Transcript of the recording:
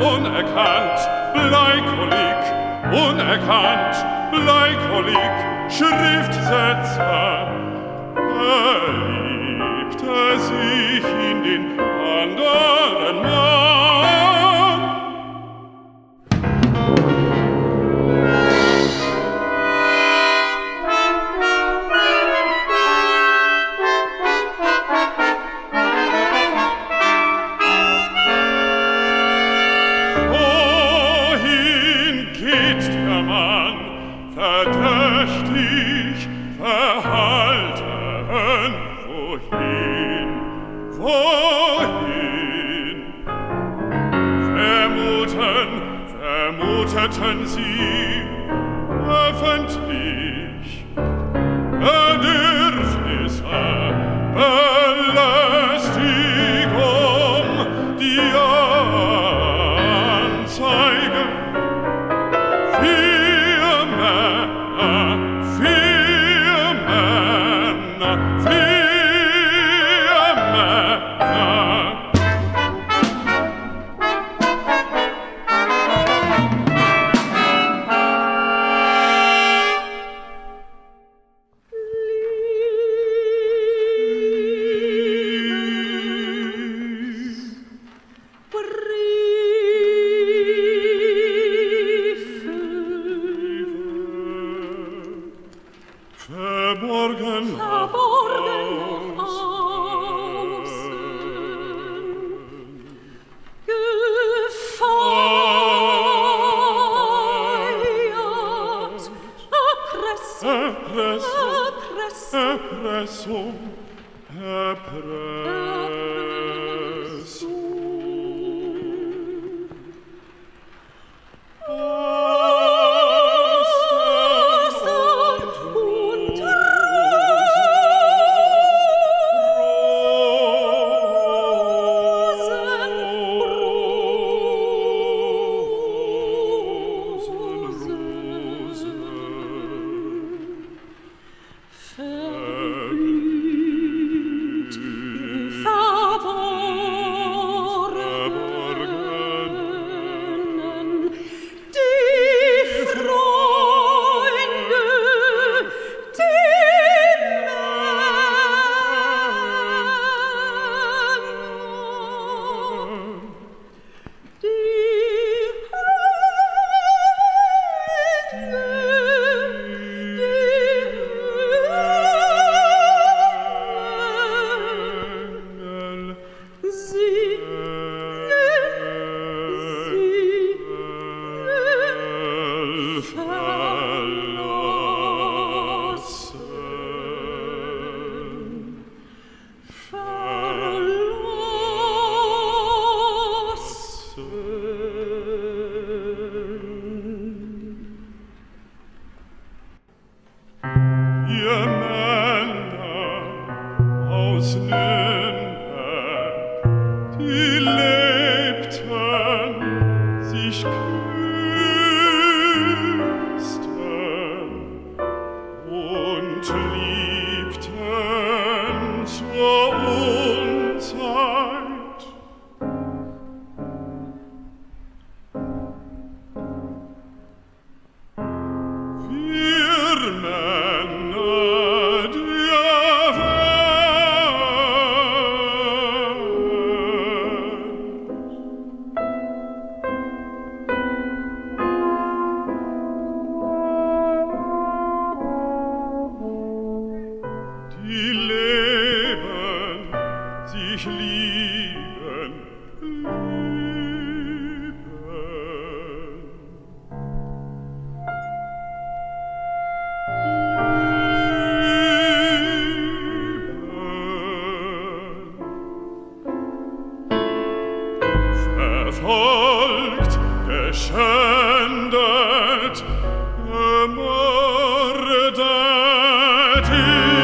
unerkannt, Bleikolik, unerkannt, Bleikolik, Schriftsetzer, verliebte sich in verdächtig verhalten. Wohin, wohin? Vermuten, vermuteten sie öffentlich, Pressum, e pressum. geschändet, ermordet ihn.